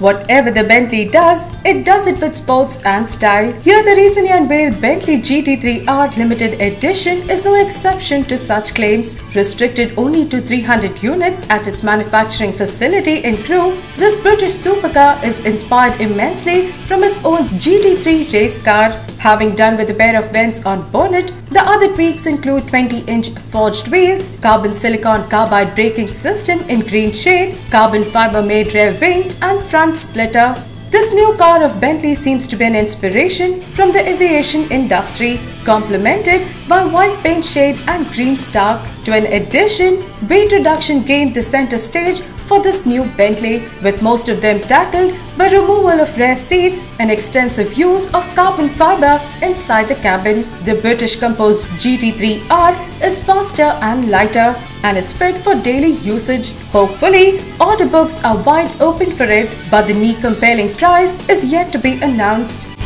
Whatever the Bentley does, it does it with sports and style. Here, the recently unveiled Bentley GT3-R Limited Edition is no exception to such claims. Restricted only to 300 units at its manufacturing facility in Crewe, this British supercar is inspired immensely from its own GT3 race car. Having done with a pair of vents on bonnet, the other tweaks include 20-inch forged wheels, carbon silicon carbide braking system in green shade, carbon fiber made rear wing and front splitter. This new car of Bentley seems to be an inspiration from the aviation industry, complemented by white paint shade and green stock. To an addition, weight reduction gained the center stage for this new Bentley, with most of them tackled by removal of rear seats and extensive use of carbon fiber inside the cabin. The British composed GT3R is faster and lighter and is fit for daily usage. Hopefully, order books are wide open for it, but the knee compelling price is yet to be announced.